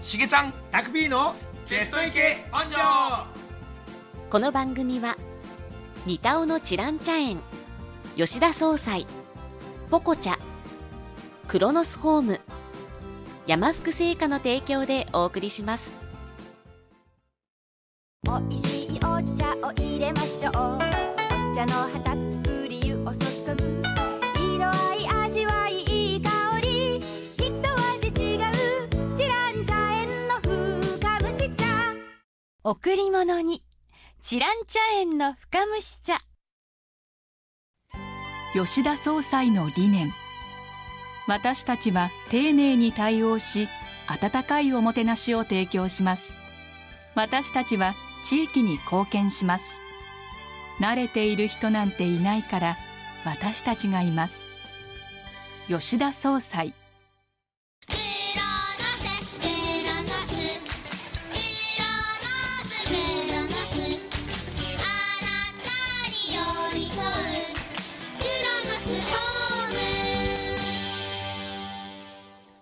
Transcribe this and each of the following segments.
しげちゃんタクピーのチェスト池本庄。この番組はニタオのチランチャ園吉田総裁ポコチャクロノスホーム山福製菓の提供でお送りします。おいしいお茶を入れましょう。お茶の旗贈り物に。チラン茶園の深蒸し茶。吉田総裁の理念。私たちは丁寧に対応し温かいおもてなしを提供します。私たちは地域に貢献します。慣れている人なんていないから私たちがいます。吉田総裁。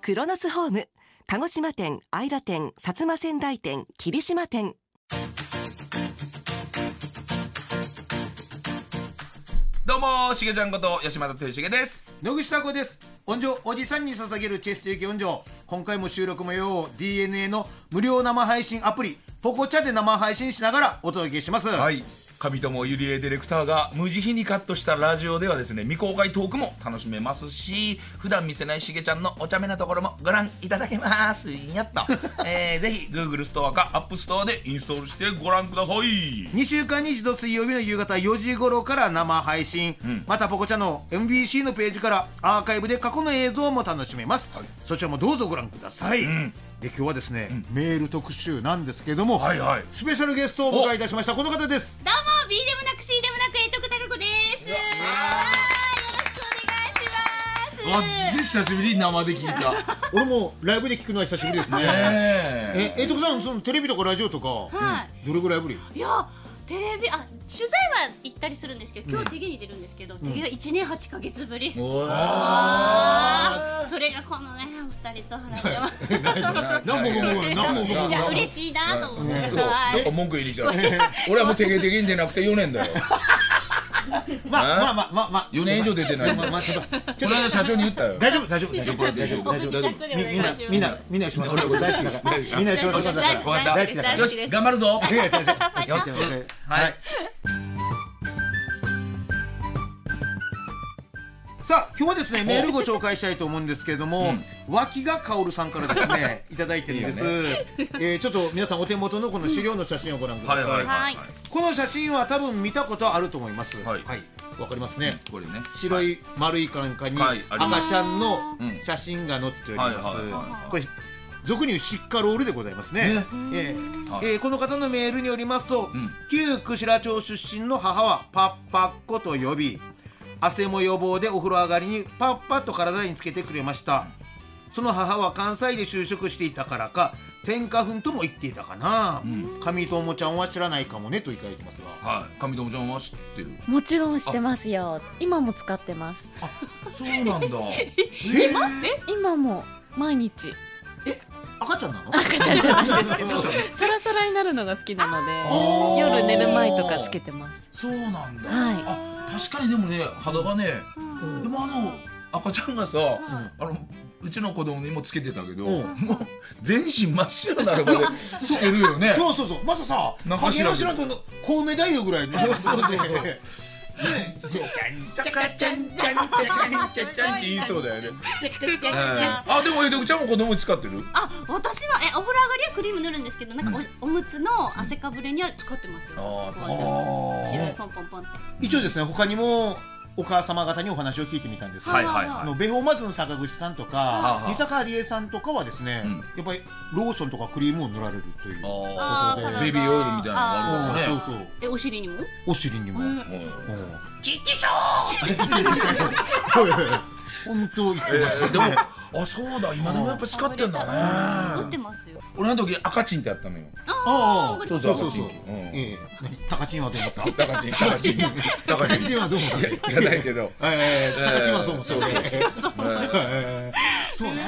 クロノスホーム鹿児島店愛良店薩摩仙台店霧島店。どうもしげちゃんこと吉本豊重です。野口タコです。温情おじさんに捧げるチェスト行き温情今回も収録模様を DNA の無料生配信アプリポコチャで生配信しながらお届けします。はい上友ゆりえディレクターが無慈悲にカットしたラジオではですね未公開トークも楽しめますし普段見せないしげちゃんのお茶目なところもご覧いただけますやっと、えー、ぜひ Google ストアか App ストアでインストールしてご覧ください。2週間に一度水曜日の夕方4時頃から生配信、ん。またポコチャの MBC のページからアーカイブで過去の映像も楽しめます、そちらもどうぞご覧ください、んで今日はですね、メール特集なんですけども、はいはい。スペシャルゲストをお迎えいたしましたこの方です。どうも B でもなく C でもなくえとくたかこです。はいよろしくお願いします。あぜ久しぶりに生で聞いた。俺もライブで聞くのは久しぶりですね。ええ。えとこさんそのテレビとかラジオとか、はい。どれぐらいぶり？いやテレビあ取材は行ったりするんですけど今日手芸に出るんですけど、手芸が一年八ヶ月ぶり。それがこのねお二人と話してます。いや嬉しいなと思って。なん。はい。か文句言いに来た 俺はもう手芸的に出なくて4年だよまあまあまあまあまあ4年以上出てない。まあまあちょっとこの間社長に言ったよ。大丈夫大丈夫大丈夫。大丈夫。大丈夫。みみんな。みんなみんな吉本のこと大好きだからみんな吉本のことだからわかった大好きだからよし。頑張るぞはいさあ今日はですねメールご紹介したいと思うんですけれども、脇が薫さんからですねい。ただいてるんです。えーちょっと皆さんお手元のこの資料の写真をご覧ください、はいはいはいはい。この写真は多分見たことあると思います。はい。わかりますね。これね。白い丸いカンカにはい赤ちゃんのうん。写真が載っております、はいはいはいこれ俗に言うシッカロールでございますね。ね。ええはい。えーこの方のメールによりますと、ん。旧串良町出身の母はパッパッコと呼び汗も予防でお風呂上がりにパッパッと体につけてくれました。その母は関西で就職していたからか天花粉とも言っていたかな、上友ちゃんは知らないかもねといただいてますが。はい。上友ちゃんは知ってる？もちろんしてますよ。今も使ってます。そうなんだ。今？も毎日。赤ちゃんなの？赤ちゃんじゃないですけどサラサラになるのが好きなので夜寝る前とかつけてます。そうなんだ。はい。あ確かにでもね肌がねでもあの赤ちゃんがさあのうちの子供にもつけてたけどうん。もう全身真っ白になるまでつけるよね。そう。そうそうまたさ影山知らんと小梅ぐらいねそうそうそう。ねそうちゃかちゃんちゃんちゃちゃんちゃちゃんって言いそうだよねあでもえでくちゃんも子供に使ってるあ私はえお風呂上がりはクリーム塗るんですけどなんかお,、むつの汗かぶれには使ってますよ。あーこうやって白いポンポンポンって。一応ですね他にもお母様方にお話を聞いてみたんですはいはのベホマズの坂口さんとはかあ。三坂理恵さんとかはですね、うんやっぱりローションとかクリームを塗られるというああー。体ベビーオイルみたいなのがあるうんからねそうそう。えお尻にも？お尻にも、うん。うん 本当言ってました、えーでもあそうだ。今でもやっぱ使ってんだ塗っね。てますよ。俺の時赤チンってやったのよ。ああそそう。うそうそう。うん。ええ。何高知はどう思った？高チン高チン 高高チン知はどう思った？いやないけど。ええ高知はそう思ったそうそうええ。そう。ね。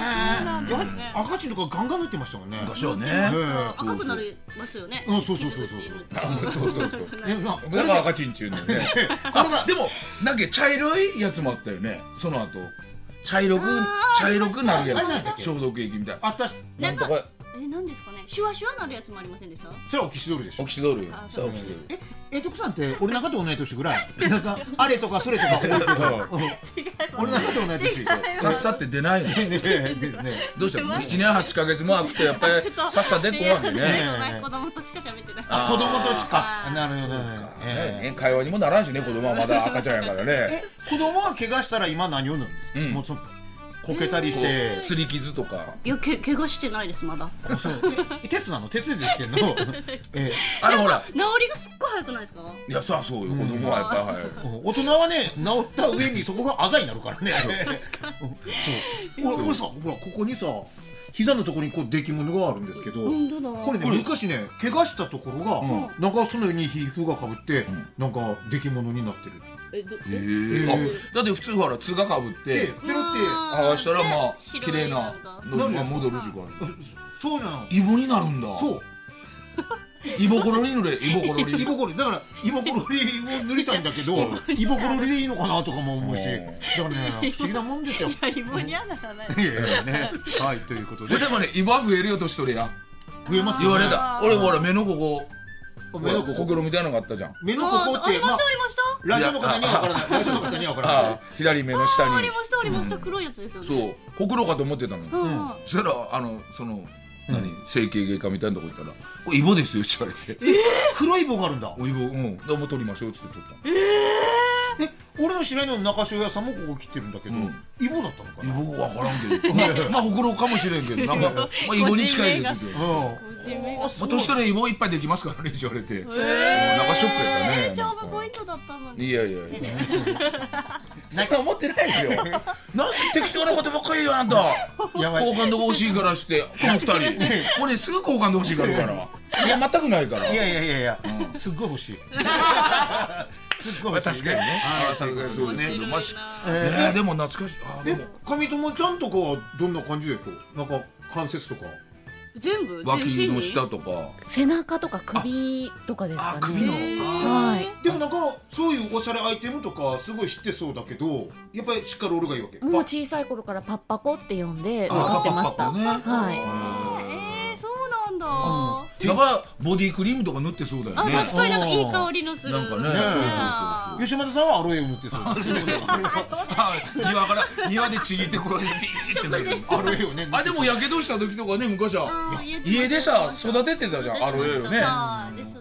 赤チンとかガンガン塗ってましたもんね。昔はね。ええ。赤くなりますよね。うんそうそうそうそう。そうそうそう。えまあここれがれが赤チンチューのねこれがでもなんか茶色いやつもあったよね。その後茶色く茶色くなるやつ。消毒液みたい。なあった。なんとかえ何ですかね？シュワシュワなるやつもありませんでした？それはオキシドールでしょ。オキシドールあそう。オキシドール。ええ徳さんって俺なんかと同い年ぐらい？なんかあれとかそれとか多いけど。うん 俺なんかと同い年。さっさって出ないの？ねえですねどうした？の1年8ヶ月もあってやっぱりさっさ出っこなんでね。子供としか喋ってない。あ子供としか。なるほどね。会話にもならんしね子供はまだ赤ちゃんやからね。え子供は怪我したら今何を塗るんですか？うん。もうこけたりしこてうすり傷とか。いやけ怪我してないですまだ。あそう。え鉄なの？鉄でできてんの？え あのほら。治りがすっごい早くないですか？いやそうそうよ子供はやっぱり早い。え大人はね治った上にそこがあざになるからね。う。ん。そう俺これさほらここにさ膝のところにこう出来物があるんですけどこれね昔ね怪我したところが、うん。なんかそのように皮膚がかぶって、ん。なんか出来物になってるええ？あだって普通ほらつがかぶってでペロって。剥がしたらまあ綺麗なのが戻る時間。そうじゃないイボになるんだ。そう。イボコロリ塗れイボコロリイボコロリだからイボコロリを塗りたいんだけどイボコロリでいいのかなとかも思うし。うん。だからね不思議なもんですよ。いイボにはならない。やいやね。はいということで。でもねイボは増えるよ年取りや増えます言われねた。俺ほら目のここ目のここ。ほくろみたいなのがあったじゃん。目のここってまああありましたありましたラジオの方には分からない。ラジオの方には分からない。左目の下に。あありましたありました黒いやつですよねそうほくろかと思ってたのそしたらあのその何整形外科みたいなとこ行ったら「これイボですよ」って言われて黒い棒があるんだ「おイボうんどうも取りましょう」っつって取ったえ俺の知り合いの中潮屋さんもここ切ってるんだけどうんイボだったのかイなボわからんけどまあまあほくろかもしれんけどなんかまあイボに近いですよう年取りイボいっぱいできますからね言われてえなんかショックやったね勝負ポイントだったのに。いやいやいや。そんな思ってないですよ。なんせ適当なことばっかり言うよあんた。やばい。好感度が欲しいからしてこの二人。もうねすぐ好感度欲しいからから。いや全くないから。いやいやいやいや。すっごい欲しい。すっごい欲しいまあ確かにね。はいあさすがにそうですけどまあしえねでも懐かしい。あでえも上友ちゃんとかはどんな感じでとなんか関節とか全部脇の下とか。背中とか首とかですかね。あ首の。はい。でもなんかそういうおしゃれアイテムとかすごい知ってそうだけどやっぱりしっかり俺がいいわけ。もう小さい頃からパッパコって呼んで使あってました。パッパコね。はい。えー、そうなんだ、やっぱボディクリームとか塗ってそうだよあね確かになんかいい香りのする。なんかね。ね。そうそうそう吉本さんはアロエを塗ってそうあ庭から庭でちぎってこうやってピーってなる。アロエをねあでもやけどした時とかね昔は。家でさ育ててたじゃん。アロエをね。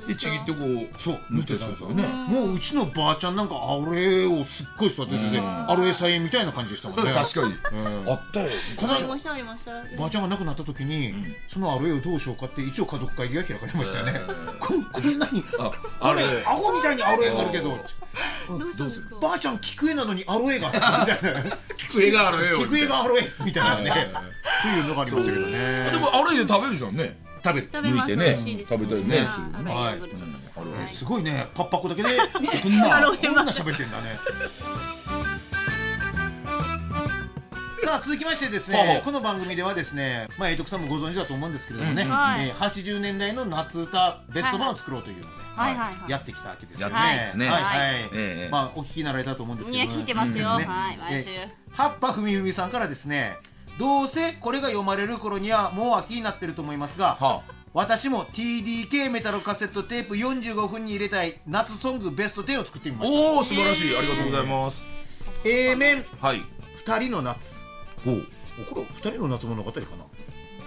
でちぎってこうそう塗ってたんですよね。もううちのばあちゃんなんかアロエをすっごい育てててアロエ菜園みたいな感じでしたもんね。確かに。うん。あったよ。ありましたありました。ばあちゃんが亡くなった時に、そのアロエをどうしようかって一応家族会議が開かれましたよね、ここんなにあこれアホみたいにアロエがあるけどどうすかばあちゃん菊江なのにアロエがみたいな菊江がアロエ菊江がアロエみたいなねというのがありましたけどねでもアロエで食べるじゃんね食べ食べます剥いてね食べたりねはいするねはいすごいねパッパコだけでそんなこんな喋ってんだねさあ続きましてですねこの番組ではですねまあ栄徳さんもご存知だと思うんですけれどもね、うんはい。えー80年代の夏歌ベスト版を作ろうというので、はいはいはい。やってきたわけですよね。やってますね。はいはい。ええ。まあお聞きになられたと思うんですけどもいや聞いてますよ、ですねはい毎週、えー葉っぱふみふみさんからですねどうせこれが読まれる頃にはもう秋になってると思いますがは私も TDK メタルカセットテープ45分に入れたい夏ソングベスト10を作ってみました。おお素晴らしい。ありがとうございます。A 面。はい。二人の夏おこれ二人の夏物語かな？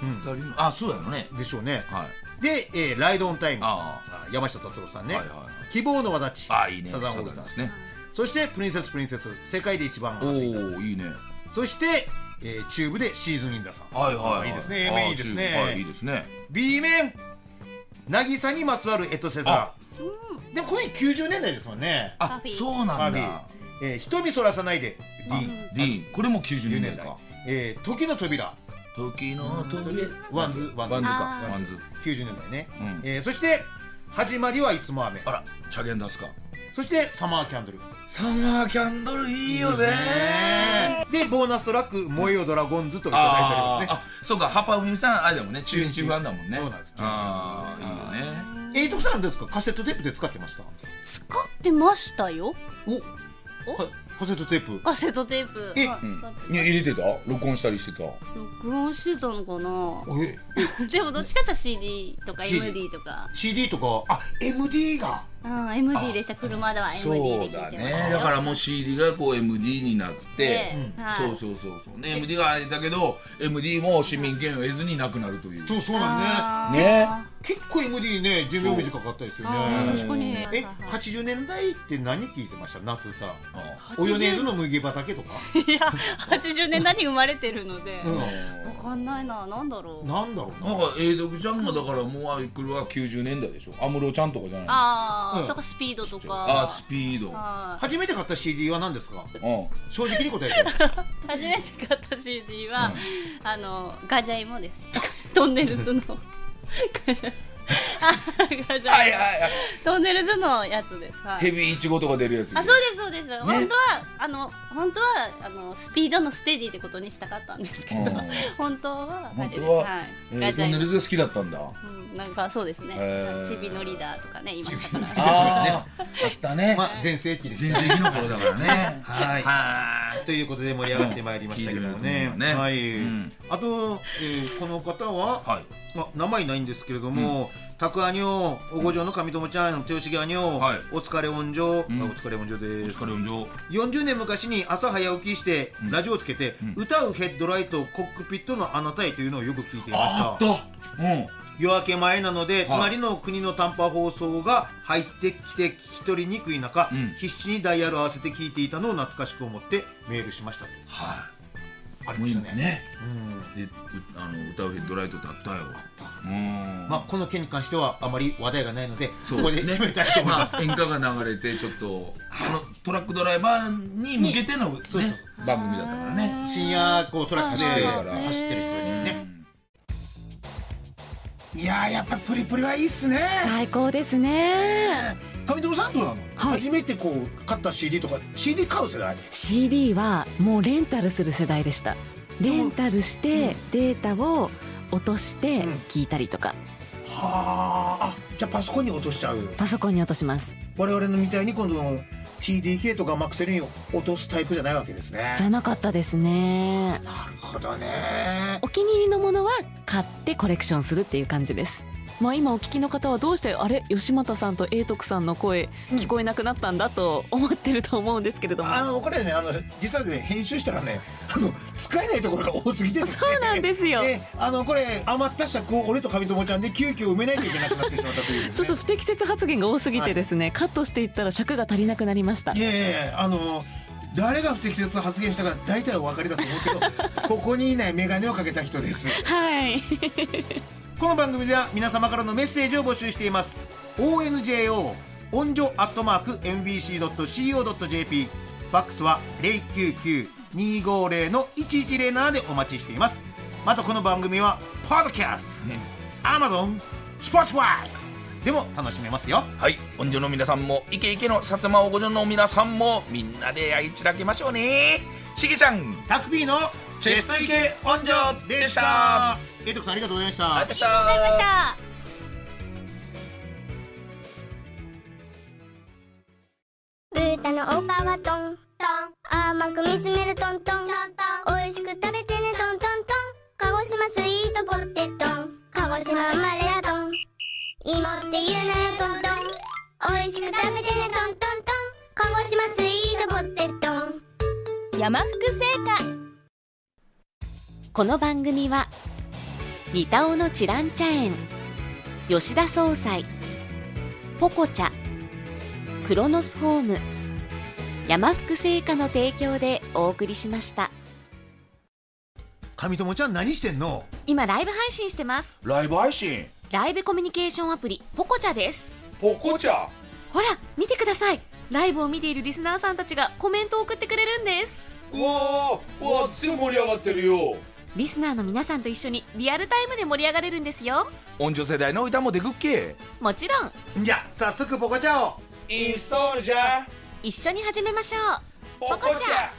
二人あそうやろね。でしょうね。はい。で、えーライドオンタイム。ああ山下達郎さんね、はいはいはい。希望の輪立ちあいいね。サザンオールスターズ。ですね。そしてプリンセスプリンセス。世界で一番お熱い夏。おいいね。そして、えーチューブでシーズンリンダさん。はいはいはい。いいですね。A 面いいですね。はいいいですね。B 面。渚にまつわるエトセトラ。でもこれ90年代ですもんね。あパフィー。そうなんだえー瞳そらさないで D ディーンこれも90 10年代年代か。えー時の扉。時の扉。 WANDS WANDS WANDS か。 WANDS。90年代ね、うん。えーそして始まりはいつも雨。あら CHAGE and ASKA。そして Summer Candle。Summer Candle いいよね。でボーナストラック「燃えよドラゴンズ」といただいてありあますね。そうかハパウミさんあれだもんね。中日ファンだもんね。そうなんですああいいよね。 A徳さんどうですか？カセットテープで使ってました？使ってましたよ。おかカセットテープ。カセットテープ。えはい。うん。入れてた？録音したりしてた？録音してたのかな？え？でもどっちかって CD とか MD とか。CD とかあ MD がうん MD でした。車では MD でそう聞いてましただねだからもう CD がこう MD になって、そうそうそうそう。ね MD が入ったけど MD も市民権を得ずになくなるという。そうそうなんあー。ねね結構 MD ね寿命短かったですよあーね確かに。え80年代って何聞いてました？夏歌あお米津の麦畑とか？いや80年代に生まれてるので、うん。わかんないな。なんだろう。なんだろうな。なんか永読ちゃんがだからもうアイクルは90年代でしょ。安室ちゃんとかじゃないああ、うん。とかスピードとか。あスピード。はい。初めて買った CD は何ですか？うん。正直に答えて 初めて買った CD は、あのガジャイモです。トンネルズの。ガジャイあガジャイモ はいはいはい。トンネルズのやつです、はい、ヘビーイチゴとか出るやつあそうですそうです、本当はあの本当はあのスピードのステディってことにしたかったんですけど、うん。本当はあれです。本当は、はい。えートンネルズが好きだったんだ。うん、なんかそうですね、へー。チビのリーダーとかね言いましたから。あああったね。まあ全盛期です。全盛期の頃だからね。はい。はということで盛り上がってまいりましたけどもね。ねはい、うん。あと、えーこの方は、はい。まあ、名前ないんですけれども、たくあにょお五条の上友ちゃん手押しあにょ、はい。お疲れ温情、ん。あお疲れ温情です。疲れ温情40年昔に朝早起きしてん。ラジオをつけて、ん。歌うヘッドライトコックピットのあなたへというのをよく聞いていました。あった。うん。夜明け前なので、はい。隣の国の短波放送が入ってきて聞き取りにくい中、うん。必死にダイヤル合わせて聞いていたのを懐かしく思ってメールしましたと。はありましたね。今ね。うん。でうあの歌うヘッドライトってあった。ようん。まあ、この件に関してはあまり話題がないのでそここでうですね。締めたいと思います、まあ演歌が流れてちょっとこのトラックドライバーに向けてのねそうそう番組だったからね。深夜こうトラックではい走ってる人たちにね、いやーやっぱプリプリはいいっすね。最高ですね上友さんどうなの、はい。初めてこう買った CD とか CD 買う世代？CD はもうレンタルする世代でした。レンタルしてデータを落としてうん。聞いたりとか。はあ。あじゃあパソコンに落としちゃう？パソコンに落とします。我々のみたいに今度の TDK とかマクセルに落とすタイプじゃないわけですね。じゃなかったですね。なるほどね。お気に入りのものは買ってコレクションするっていう感じですまあ今お聞きの方はどうしてあれ吉本さんと永徳さんの声聞こえなくなったんだと思ってると思うんですけれども、あのこれねあの実はね編集したらねあの使えないところが多すぎてね。そうなんですよ。で あのこれ余った尺を俺と上友ちゃんで急遽埋めないといけなくなってしまったというね。ちょっと不適切発言が多すぎてですね、カットしていったら尺が足りなくなりました。いやいやいやあの誰が不適切発言したか大体お分かりだと思うけど ここにいない眼鏡をかけた人です。はいこの番組では皆様からのメッセージを募集しています。ONJO 音女アットマーク MBC.CO.JP ファックスは099-250の1107でお待ちしています。またこの番組はポッドキャスト Amazon Spotify でも楽しめますよ。はい。音女の皆さんもイケイケの薩摩おご女の皆さんもみんなで愛いちらけましょうねしげちゃん。タクピーのチェストイケ音女でしたえとくさんありがとうございましたありがとうございました。ブータのおかわトントン。甘く見つめるトントン美味しく食べてねトントントン。鹿児島スイートポテト鹿児島生まれやトン。芋って言うなよトントン。美味しく食べてねトントントン。鹿児島スイートポテト山福製菓。この番組はニタオのチランチャ園吉田総裁ポコチャクロノスホーム山福製菓の提供でお送りしました。上友ちゃん何してんの？今ライブ配信してます。ライブ配信？ライブコミュニケーションアプリポコチャです。ポコチャほら見てください。ライブを見ているリスナーさんたちがコメントを送ってくれるんですうわーうわー全部盛り上がってるよ。リスナーの皆さんと一緒にリアルタイムで盛り上がれるんですよ。音女世代の歌もでくっけ。もちろん。じゃあ早速ポコちゃんを。インストールじゃ。一緒に始めましょう。ポコチャ